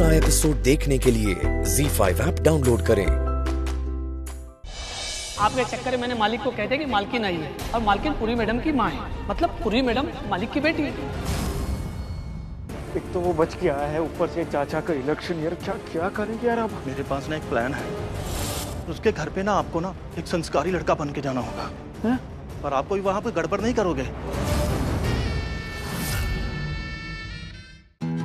पूरा एपिसोड देखने के लिए Z5 ऐप डाउनलोड करें। आपके चक्कर में मैंने मालिक को कहते कि मालकिन आई है और मालकिन पूरी मैडम की माँ है। मतलब पूरी मैडम मालिक की बेटी। है एक तो वो बच गया है ऊपर से चाचा का इलेक्शन यार। क्या क्या करेंगे यार अब मेरे पास ना एक प्लान है। उसके घर पे ना आपको ना एक संस्कारी लड़का बन के जाना होगा। हैं? और आप कोई वहाँ पे गड़बड़ नहीं करोगे?